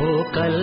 हो कल